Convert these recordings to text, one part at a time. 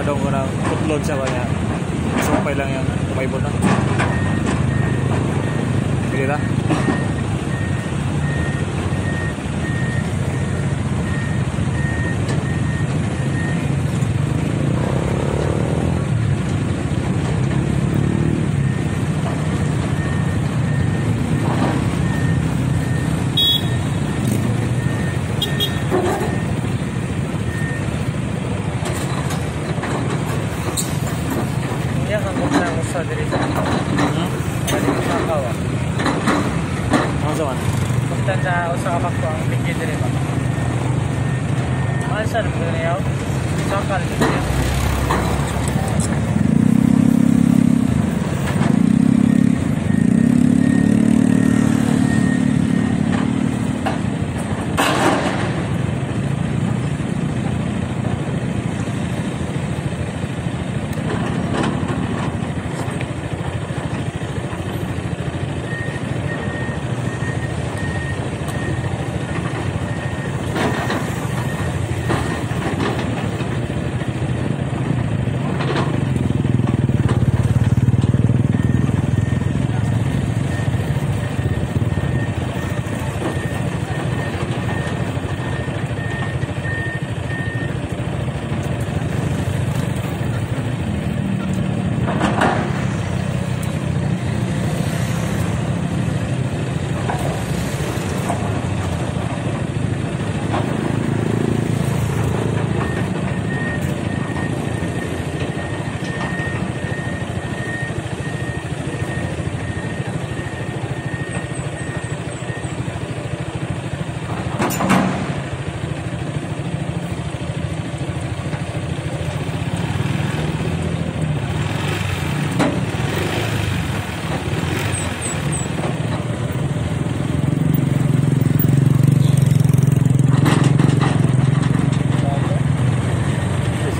rin na upload siya kanya. Sumpay lang yung kumaibot na. Sige na.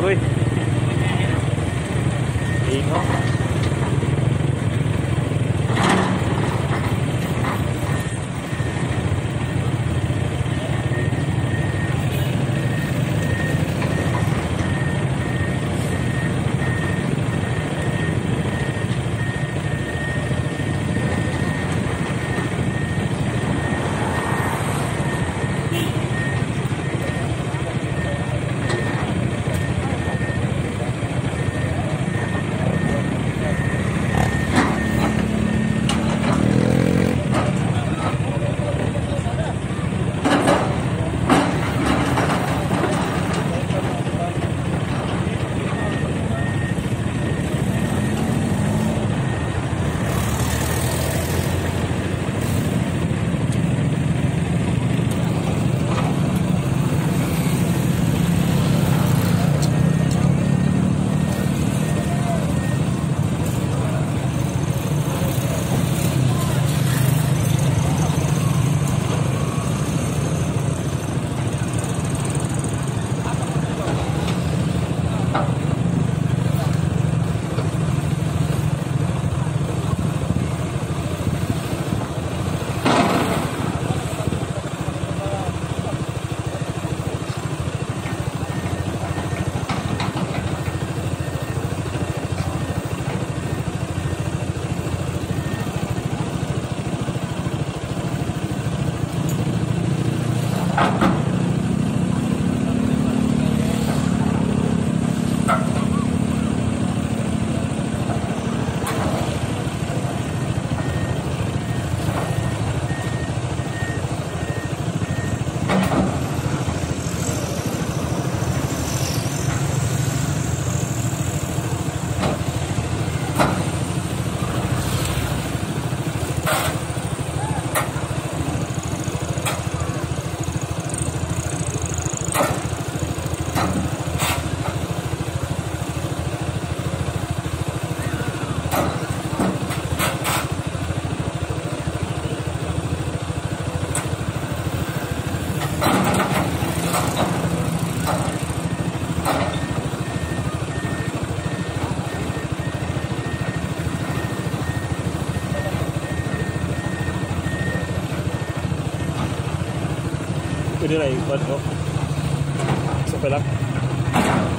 rồi dira ikon ko. So pala.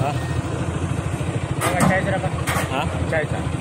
Ha? Nag-charge ra ba? Ha? Charge ra.